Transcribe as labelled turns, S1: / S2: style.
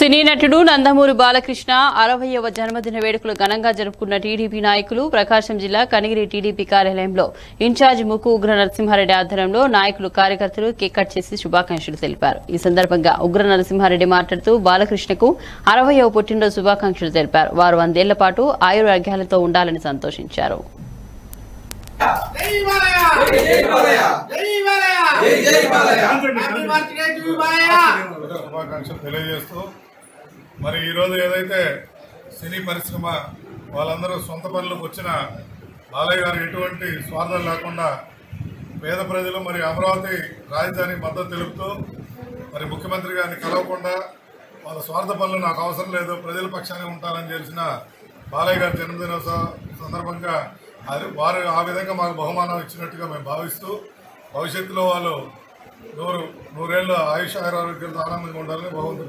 S1: సినీ నటుడు నందమూరి బాలకృష్ణ అరవయవ జన్మదిన వేడుకలు ఘనంగా జరుపుకున్న టీడీపీ నాయకులు ప్రకాశం జిల్లా కనిగిరి టీడీపీ కార్యాలయంలో ఇన్ఛార్జ్ ముక్కు ఉగ్ర నరసింహారెడ్డి ఆధ్వర్యంలో నాయకులు కార్యకర్తలు కేక్ కట్ చేసి శుభాకాంక్షలు తెలిపారు. ఈ సందర్భంగా ఉగ్ర నరసింహారెడ్డి మాట్లాడుతూ బాలకృష్ణకు అరవయవ పుట్టినరోజు శుభాకాంక్షలు తెలిపారు. వారు వందేళ్ళ పాటు ఆయురాగ్యాలతో ఉండాలని సంతోషించారు.
S2: జై బాలయ్య జై బాలయ్య జై బాలయ్య జై జై Balayya happy birthday to Balayya
S3: శుభాకాంక్షలు తెలియజేస్తూ మరి ఈరోజు ఏదైతే సినీ పరిశ్రమ వాళ్ళందరూ సొంత పనులకు వచ్చిన బాలయ్య గారు ఎటువంటి స్వార్థం లేకుండా పేద ప్రజలు మరి అమరావతి రాజధాని మద్దతు తెలుపుతూ మరి ముఖ్యమంత్రి గారిని కలవకుండా వాళ్ళ స్వార్థ పనులు నాకు అవసరం లేదు ప్రజల పక్షానే ఉంటానని తెలిసిన బాలయ్య గారి జన్మదినోత్సవం సందర్భంగా అది వారు ఆ విధంగా మాకు బహుమానం ఇచ్చినట్టుగా మేము భావిస్తూ భవిష్యత్తులో వాళ్ళు నూరు నూరేళ్ళు ఆయుష్ ఆరోగ్యాలతో ఆనందంగా ఉండాలని భగవంతుడు